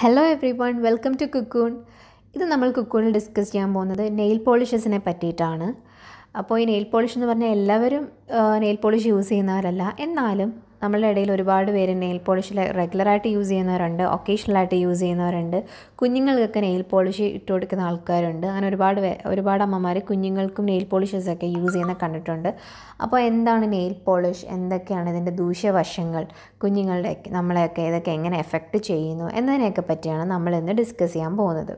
Hello everyone welcome to കുക്കൂൺ ഇത് നമ്മൾ കുക്കൂണിൽ ഡിസ്കസ് ചെയ്യാൻ പോകുന്നത് നെയിൽ പോളിഷസിനെ പറ്റിയിട്ടാണ്. അപ്പോൾ ഈ നെയിൽ പോളിഷ് എന്ന് പറഞ്ഞാൽ എല്ലാവരും നെയിൽ പോളിഷ് യൂസ് ചെയ്യുന്നവരല്ല. എന്നാലും നമ്മളുടെ ഇടയിൽ ഒരുപാട് പേര് നെയിൽ പോളിഷ് റെഗുലറായിട്ട് യൂസ് ചെയ്യുന്നവരുണ്ട് ഒക്കേഷണലായിട്ട് യൂസ് ചെയ്യുന്നവരുണ്ട്. കുഞ്ഞുങ്ങൾക്കൊക്കെ നെയിൽ പോളിഷ് ഇട്ട് കൊടുക്കുന്ന ആൾക്കാരുണ്ട്. അങ്ങനെ ഒരുപാട് ഒരുപാട് അമ്മമാർ കുഞ്ഞുങ്ങൾക്കും നെയിൽ പോളിഷസ് ഒക്കെ യൂസ് ചെയ്യുന്ന കണ്ടിട്ടുണ്ട്. അപ്പോൾ എന്താണ് നെയിൽ പോളിഷ് എന്തൊക്കെയാണ് ഇതിന്റെ ദൂഷ്യവശങ്ങൾ? കുഞ്ഞുങ്ങളുടെ നമ്മളെയൊക്കെ ഇതൊക്കെ എങ്ങനെ എഫക്റ്റ് ചെയ്യുന്നു? എന്നതിനെയൊക്കെ പറ്റിയാണ് നമ്മൾ ഇന്ന് ഡിസ്കസ് ചെയ്യാൻ പോകുന്നത്.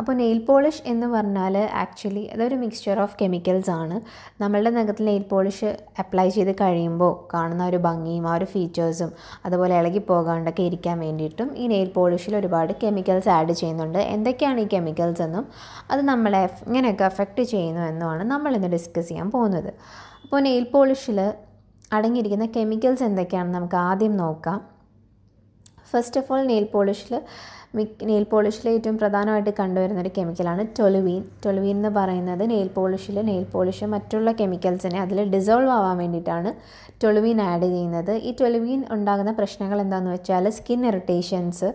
അപ്പോൾ നെയിൽ പോളിഷ് എന്ന് പറഞ്ഞാൽ ആക്ച്വലി അതൊരു മിക്സ്ചർ ഓഫ് കെമിക്കൽസ് ആണ്. നമ്മളുടെ നഖത്തിൽ നെയിൽ പോളിഷ് അപ്ലൈ ചെയ്ത് കഴിയുമ്പോൾ കാണുന്ന ഒരു ഭംഗിയും ആ ഒരു ഫീച്ചേഴ്സും അതുപോലെ ഇളകി പോകാണ്ടൊക്കെ ഇരിക്കാൻ വേണ്ടിയിട്ടും ഈ നെയിൽ പോളിഷിൽ ഒരുപാട് കെമിക്കൽസ് ആഡ് ചെയ്യുന്നുണ്ട്. എന്തൊക്കെയാണ് ഈ കെമിക്കൽസ് എന്നും അത് നമ്മളെ ഇങ്ങനെയൊക്കെ അഫക്റ്റ് ചെയ്യുന്നു എന്നുമാണ് നമ്മളിന്ന് ഡിസ്കസ് ചെയ്യാൻ പോകുന്നത്. അപ്പോൾ നെയിൽ പോളിഷിൽ അടങ്ങിയിരിക്കുന്ന കെമിക്കൽസ് എന്തൊക്കെയാണെന്ന് നമുക്ക് ആദ്യം നോക്കാം. ഫസ്റ്റ് ഓഫ് ഓൾ നെയിൽ പോളിഷിൽ മിക്ക നെയിൽ പോളിഷിൽ ഏറ്റവും പ്രധാനമായിട്ട് കണ്ടുവരുന്ന ഒരു കെമിക്കലാണ് ടൊലുവീൻ ടൊലുവീൻ എന്ന് പറയുന്നത് നെയിൽ പോളിഷിൽ നെയിൽ പോളിഷ് മറ്റുള്ള കെമിക്കൽസിനെ അതിൽ ഡിസോൾവ് ആവാൻ വേണ്ടിയിട്ടാണ് ടൊലുവീൻ ആഡ് ചെയ്യുന്നത്. ഈ ടൊലുവീൻ ഉണ്ടാകുന്ന പ്രശ്നങ്ങൾ എന്താണെന്ന് വെച്ചാൽ സ്കിൻ ഇറിറ്റേഷൻസ്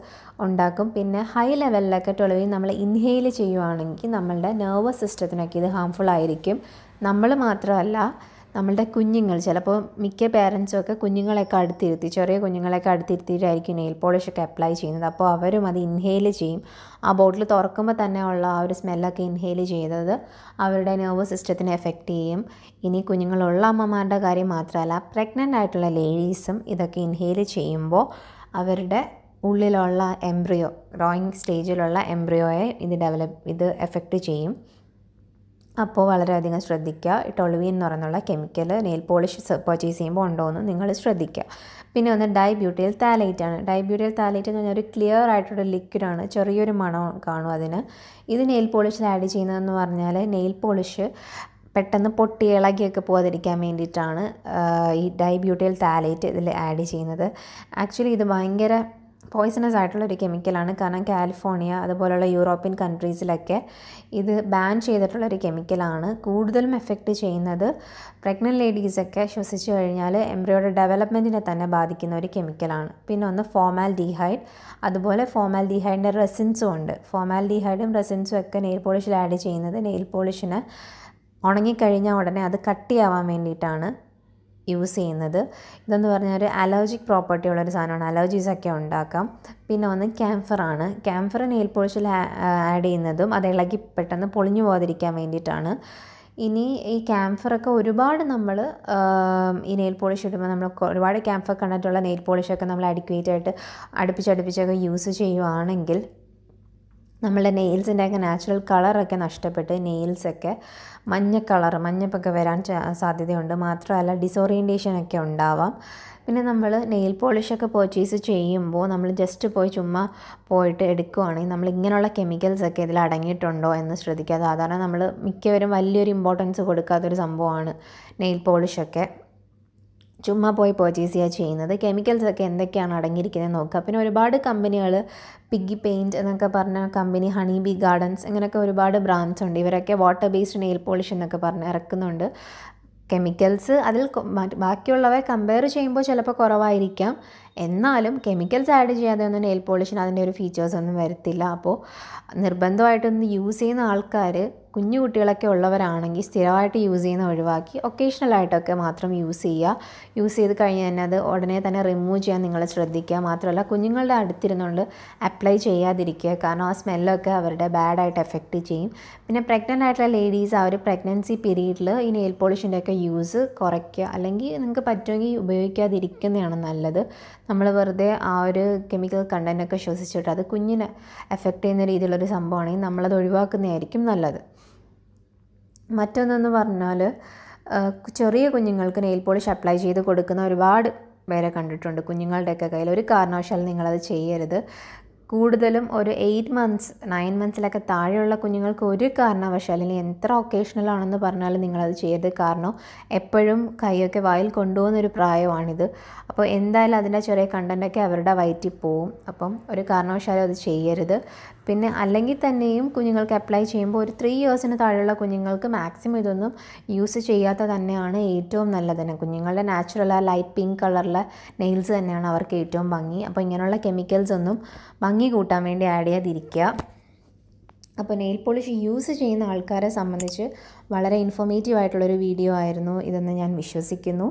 ഉണ്ടാക്കും. പിന്നെ ഹൈ ലെവലിലൊക്കെ ടൊലുവീൻ നമ്മൾ ഇൻഹെയിൽ ചെയ്യുവാണെങ്കിൽ നമ്മളുടെ നെർവസ് സിസ്റ്റത്തിനൊക്കെ ഇത് ഹാംഫുൾ ആയിരിക്കും. നമ്മൾ മാത്രമല്ല നമ്മളുടെ കുഞ്ഞുങ്ങൾ ചിലപ്പോൾ മിക്ക പേരൻസും ഒക്കെ കുഞ്ഞുങ്ങളെയൊക്കെ അടുത്തിരുത്തി ചെറിയ കുഞ്ഞുങ്ങളെയൊക്കെ അടുത്തിരുത്തിയിട്ടായിരിക്കും നെയിൽ പോളിഷൊക്കെ അപ്ലൈ ചെയ്യുന്നത്. അപ്പോൾ അവരും അത് ഇൻഹെയിൽ ചെയ്യും. ആ ബോട്ടിൽ തുറക്കുമ്പോൾ തന്നെ ഉള്ള ആ ഒരു സ്മെല്ലൊക്കെ ഇൻഹെയിൽ ചെയ്തത് അവരുടെ നെർവസ് സിസ്റ്റത്തിനെ എഫക്റ്റ് ചെയ്യും. ഇനി കുഞ്ഞുങ്ങളുള്ള അമ്മമാരുടെ കാര്യം മാത്രമല്ല പ്രഗ്നന്റ് ആയിട്ടുള്ള ലേഡീസും ഇതൊക്കെ ഇൻഹെയിൽ ചെയ്യുമ്പോൾ അവരുടെ ഉള്ളിലുള്ള എംബ്രിയോ ഡ്രോയിങ് സ്റ്റേജിലുള്ള എംബ്രിയോയെ ഇത് ഡെവലപ്പ് ഇത് എഫക്റ്റ് ചെയ്യും. അപ്പോൾ വളരെയധികം ശ്രദ്ധിക്കുക. ടൊളുവീൻ എന്ന് പറയുന്നുള്ള കെമിക്കൽ നെയിൽ പോളിഷ് പർച്ചേസ് ചെയ്യുമ്പോൾ ഉണ്ടോ എന്ന് നിങ്ങൾ ശ്രദ്ധിക്കുക. പിന്നെ ഒന്ന് ഡൈബ്യൂട്ടിയൽ താലൈറ്റ് ആണ്. ഡൈബ്യൂട്ടിയൽ താലൈറ്റ് എന്ന് പറഞ്ഞാൽ ഒരു ക്ലിയർ ആയിട്ടുള്ള ലിക്വിഡാണ് ചെറിയൊരു മണം കാണും അതിന്. ഇത് നെയിൽ പോളിഷിൽ ആഡ് ചെയ്യുന്നതെന്ന് പറഞ്ഞാൽ നെയിൽ പോളിഷ് പെട്ടെന്ന് പൊട്ടി ഇളകിയൊക്കെ പോകാതിരിക്കാൻ വേണ്ടിയിട്ടാണ് ഈ ഡൈബ്യൂട്ടിയൽ താലൈറ്റ് ഇതിൽ ആഡ് ചെയ്യുന്നത്. ആക്ച്വലി ഇത് ഭയങ്കര പോയ്സണസ് ആയിട്ടുള്ള ഒരു കെമിക്കലാണ് കാരണം കാലിഫോർണിയ അതുപോലെയുള്ള യൂറോപ്യൻ കൺട്രീസിലൊക്കെ ഇത് ബാൻ ചെയ്തിട്ടുള്ള ഒരു കെമിക്കലാണ് കൂടുതലും എഫക്റ്റ് ചെയ്യുന്നത് പ്രഗ്നന്റ് ലേഡീസൊക്കെ ശ്വസിച്ചു കഴിഞ്ഞാൽ എംബ്രിയോയുടെ ഡെവലപ്മെന്റിനെ തന്നെ ബാധിക്കുന്ന ഒരു കെമിക്കലാണ് പിന്നെ ഒന്ന് ഫോമാൽ ഡീഹൈഡ് അതുപോലെ ഫോമാൽ ഡീഹൈഡിന്റെ റെസിൻസും ഉണ്ട്. ഫോമാൽ ഡീഹൈഡും റെസിൻസും ഒക്കെ നെയിൽ പോളിഷിൽ ആഡ് ചെയ്യുന്നത് നെയിൽ പോളിഷിന് ഉണങ്ങിക്കഴിഞ്ഞാൽ ഉടനെ അത് കട്ടിയാവാൻ വേണ്ടിയിട്ടാണ്. യൂസ് ചെയ്യുന്നത്. ഇതെന്ന് പറഞ്ഞാൽ ഒരു അലർജിക് പ്രോപ്പർട്ടി ഉള്ളൊരു സാധനമാണ്. അലർജീസൊക്കെ ഉണ്ടാക്കാം. പിന്നെ ഒന്ന് ക്യാംഫറാണ് ക്യാംഫർ നെയിൽ പോളിഷിൽ ആഡ് ചെയ്യുന്നതും അത് ഇളകി പെട്ടെന്ന് പൊളിഞ്ഞു പോകാതിരിക്കാൻ വേണ്ടിയിട്ടാണ്. ഇനി ഈ ക്യാംഫറൊക്കെ ഒരുപാട് നമ്മൾ ഈ നെയിൽ പോളിഷ് ഇടുമ്പോൾ നമ്മൾ ഒരുപാട് ക്യാംഫർ കണ്ടിട്ടുള്ള നെയിൽ പോളിഷൊക്കെ നമ്മൾ അഡിക്വേറ്റ് ആയിട്ട് അടുപ്പിച്ചടുപ്പിച്ചൊക്കെ യൂസ് ചെയ്യുവാണെങ്കിൽ നമ്മളുടെ നെയിൽസിന്റെയൊക്കെ നാച്ചുറൽ കളറൊക്കെ നഷ്ടപ്പെട്ട് നെയിൽസൊക്കെ മഞ്ഞ കളർ മഞ്ഞപ്പൊക്കെ വരാൻ സാധ്യതയുണ്ട്. മാത്രമല്ല ഡിസോറിയന്റേഷനൊക്കെ ഉണ്ടാവാം. പിന്നെ നമ്മൾ നെയിൽ പോളിഷൊക്കെ പർച്ചേസ് ചെയ്യുമ്പോൾ നമ്മൾ ജസ്റ്റ് പോയി ചുമ്മാ പോയിട്ട് എടുക്കുവാണെങ്കിൽ നമ്മൾ ഇങ്ങനെയുള്ള കെമിക്കൽസൊക്കെ ഇതിൽ അടങ്ങിയിട്ടുണ്ടോ എന്ന് ശ്രദ്ധിക്കുക. സാധാരണ നമ്മൾ മിക്കവരും വലിയൊരു ഇമ്പോർട്ടൻസ് കൊടുക്കാത്തൊരു സംഭവമാണ് നെയിൽ പോളിഷൊക്കെ ചുമ്മാ പോയി പർച്ചേസ് ചെയ്യുക ചെയ്യുന്നത്. കെമിക്കൽസ് ഒക്കെ എന്തൊക്കെയാണ് അടങ്ങിയിരിക്കുന്നത് നോക്കുക. പിന്നെ ഒരുപാട് കമ്പനികൾ പിഗ്ഗി പെയിന്റ് എന്നൊക്കെ പറഞ്ഞ കമ്പനി ഹണി ബി ഗാർഡൻസ് ഇങ്ങനെയൊക്കെ ഒരുപാട് ബ്രാൻഡ്സ് ഉണ്ട്. ഇവരൊക്കെ വാട്ടർ ബേസ്ഡ് നെയിൽ പോളിഷ് എന്നൊക്കെ പറഞ്ഞ് ഇറക്കുന്നുണ്ട്. കെമിക്കൽസ് അതിൽ ബാക്കിയുള്ളവയെ കമ്പയർ ചെയ്യുമ്പോൾ ചിലപ്പോൾ കുറവായിരിക്കാം. എന്നാലും കെമിക്കൽസ് ആഡ് ചെയ്യാതെ ഒന്നും നെയിൽ പോളിഷിന് അതിന്റെ ഒരു ഫീച്ചേഴ്സ് ഒന്നും വരത്തില്ല. അപ്പോൾ നിർബന്ധമായിട്ടൊന്ന് യൂസ് ചെയ്യുന്ന ആൾക്കാർ കുഞ്ഞു കുട്ടികളൊക്കെ ഉള്ളവരാണെങ്കിൽ സ്ഥിരമായിട്ട് യൂസ് ചെയ്യുന്ന ഒഴിവാക്കി ഒക്കേഷണലായിട്ടൊക്കെ മാത്രം യൂസ് ചെയ്യുക. യൂസ് ചെയ്ത് കഴിഞ്ഞാൽ തന്നെ അത് ഉടനെ തന്നെ റിമൂവ് ചെയ്യാൻ നിങ്ങൾ ശ്രദ്ധിക്കുക. മാത്രമല്ല കുഞ്ഞുങ്ങളുടെ അടുത്തിരുന്നുകൊണ്ട് അപ്ലൈ ചെയ്യാതിരിക്കുക. കാരണം ആ സ്മെല്ലൊക്കെ അവരുടെ ബാഡായിട്ട് എഫക്റ്റ് ചെയ്യും. പിന്നെ പ്രഗ്നന്റ് ആയിട്ടുള്ള ലേഡീസ് ആ ഒരു പ്രഗ്നൻസി പീരീഡിൽ ഈ നെയിൽ പോളിഷിന്റെ ഒക്കെ യൂസ് കുറയ്ക്കുക. അല്ലെങ്കിൽ നിങ്ങൾക്ക് പറ്റുമെങ്കിൽ ഉപയോഗിക്കാതിരിക്കുന്നതാണ് നല്ലത്. നമ്മൾ വെറുതെ ആ ഒരു കെമിക്കൽ കണ്ടന്റൊക്കെ ശ്വസിച്ചിട്ട് അത് കുഞ്ഞിനെ എഫക്റ്റ് ചെയ്യുന്ന രീതിയിലുള്ളൊരു സംഭവമാണെങ്കിൽ നമ്മളത് ഒഴിവാക്കുന്നതായിരിക്കും നല്ലത്. മറ്റൊന്നെന്ന് പറഞ്ഞാൽ ചെറിയ കുഞ്ഞുങ്ങൾക്ക് നെയിൽ പോളിഷ് അപ്ലൈ ചെയ്ത് കൊടുക്കുന്ന ഒരുപാട് പേരെ കണ്ടിട്ടുണ്ട് കുഞ്ഞുങ്ങളുടെയൊക്കെ കയ്യിൽ. ഒരു കാരണവശാലും നിങ്ങളത് ചെയ്യരുത്. കൂടുതലും ഒരു എയ്റ്റ് മന്ത്സ് നയൻ മന്ത്സിലൊക്കെ താഴെയുള്ള കുഞ്ഞുങ്ങൾക്ക് ഒരു കാരണവശാലും എത്ര ഒക്കേഷണൽ ആണെന്ന് പറഞ്ഞാലും നിങ്ങളത് ചെയ്യരുത്. കാരണം എപ്പോഴും കൈയൊക്കെ വായിൽ കൊണ്ടുപോകുന്നൊരു പ്രായമാണിത്. അപ്പോൾ എന്തായാലും അതിന്റെ ചെറിയ കണ്ടന്റൊക്കെ അവരുടെ വയറ്റിൽ പോവും. അപ്പം ഒരു കാരണവശാലും അത് ചെയ്യരുത്. പിന്നെ അല്ലെങ്കിൽ തന്നെയും കുഞ്ഞുങ്ങൾക്ക് അപ്ലൈ ചെയ്യുമ്പോൾ ഒരു ത്രീ ഇയേഴ്സിന് താഴെയുള്ള കുഞ്ഞുങ്ങൾക്ക് മാക്സിമം ഇതൊന്നും യൂസ് ചെയ്യാത്ത തന്നെയാണ് ഏറ്റവും നല്ലത് കുഞ്ഞുങ്ങളുടെ നാച്ചുറൽ ആ ലൈറ്റ് പിങ്ക് കളറിലെ നെയിൽസ് തന്നെയാണ് അവർക്ക് ഏറ്റവും ഭംഗി. അപ്പോൾ ഇങ്ങനെയുള്ള കെമിക്കൽസ് ഒന്നും ഭംഗി കൂട്ടാൻ വേണ്ടി ആഡ് ചെയ്യാതിരിക്കുക. അപ്പോൾ നെയിൽ പോളിഷ് യൂസ് ചെയ്യുന്ന ആൾക്കാരെ സംബന്ധിച്ച് വളരെ ഇൻഫോർമേറ്റീവ് ആയിട്ടുള്ളൊരു വീഡിയോ ആയിരുന്നു ഇതെന്ന് ഞാൻ വിശ്വസിക്കുന്നു.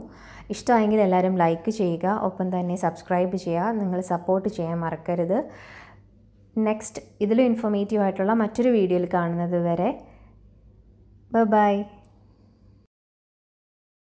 ഇഷ്ടമായെങ്കിൽ എല്ലാവരും ലൈക്ക് ചെയ്യുക ഒപ്പം തന്നെ സബ്സ്ക്രൈബ് ചെയ്യുക. നിങ്ങൾ സപ്പോർട്ട് ചെയ്യാൻ മറക്കരുത്. നെക്സ്റ്റ് ഇതിലും ഇൻഫോർമേറ്റീവ് ആയിട്ടുള്ള മറ്റൊരു വീഡിയോയിൽ കാണുന്നത് വരെ. ബൈ